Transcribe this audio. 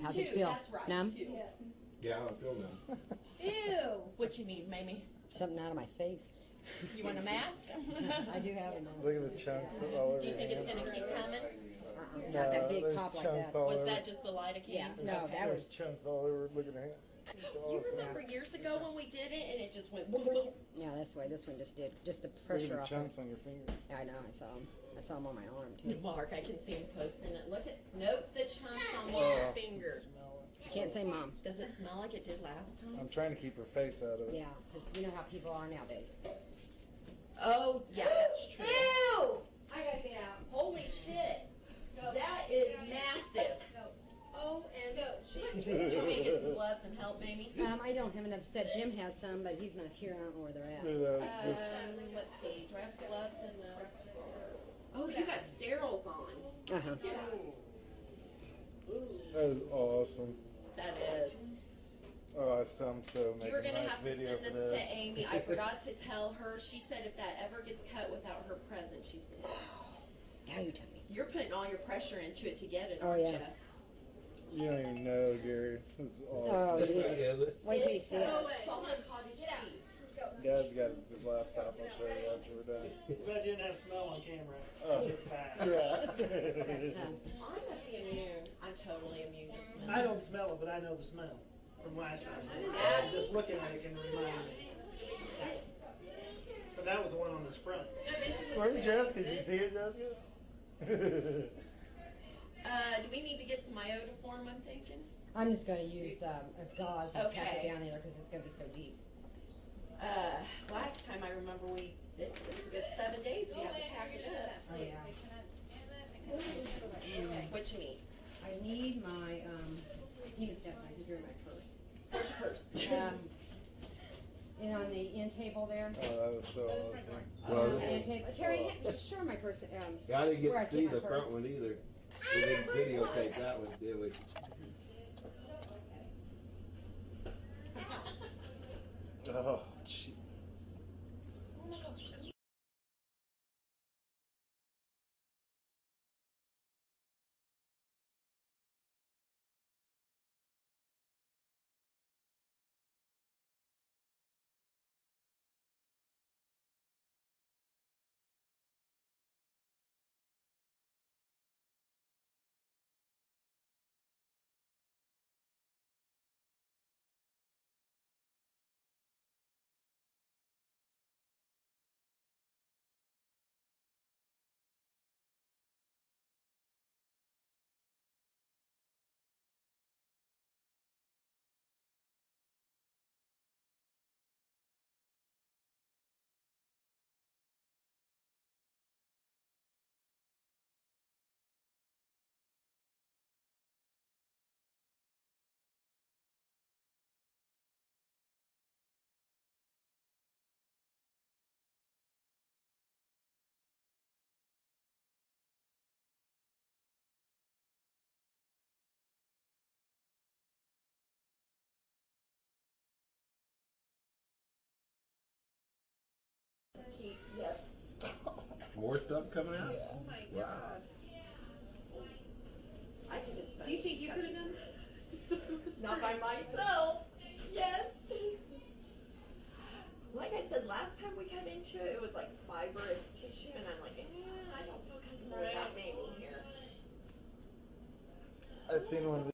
Numb? Yeah, I feel now. Ew. What you need, Mamie? Something out of my face. You want a mask? I do have a numb. Look at the chunks all over Do you think your it's hand. gonna keep coming? Not No, that uh, big there's pop like chunks that. all Was over. that just the lidocaine? Yeah, no, Okay. that There's was. chunks all over. Look at her hand. It's You awesome. remember years ago when we did it and it just went boom, boom? Yeah, that's why this one just did. Just the Look at pressure the off. chunks on your fingers. I know. I saw them. I saw them on my arm too. Mark, I can see him posting it. Look at, note the chunks on Oh. his finger. Can't say mom. Does it smell like it did last time? I'm trying to keep her face out of it. Yeah, because you know how people are nowadays. Oh, yeah, that's true. Ew! I gotta get out. Holy shit. That is massive. Oh, and go. Do you want me to get some gloves and help, Mamie? Um, I don't have enough stuff. Jim has some, but he's not here. I don't know where they're at. Look at. Just, Um, let's see. Do I have gloves and the... Oh, you got sterols on. Uh huh. that is awesome. That is. Oh, I- I'm so You making were a gonna nice have to video send for this to this. Amy. I forgot to tell her. She said if that ever gets cut without her present, she's pissed. Now you tell me. You're putting all your pressure into it to get it, Oh, aren't yeah. You don't even know, Gary. This is Oh, awesome. yeah. Wait till you see it. it's almost cottage cheese. Dad's got his laptop. I'll show you after we're done. Glad you didn't have smell on camera. Oh. It's bad. Yeah. I must be immune. I'm totally immune to smell. I don't smell it, but I know the smell from last time. Just looking at it can remind me. But that was the one on this front. Where's Jeff? Did you see it, Jessica? Uh, do we need to get some iodoform, I'm thinking? I'm just going to use um, a gauze and tap Okay. it down in there because it's going to be so deep. Uh, last time I remember we, it was a good seven days we had to pack it up. Oh yeah. What you need? I need my um, need a step. I just drew my purse. Where's your purse? Um, and on the end table there. Oh, that was so awesome. Well, Um, end table. Terry, ha- show my purse. Um, Yeah, I didn't Where I get to see my the front purse. one either. We didn't videotape that one, did we? Oh, gee. More stuff coming out? Oh my Wow. god. I can just do you think you could have done? that? Not by myself. Yes. Like I said, last time we got into it, it was like fibrous tissue, and I'm like, eh, I don't feel comfortable without Mamie here. I've seen one.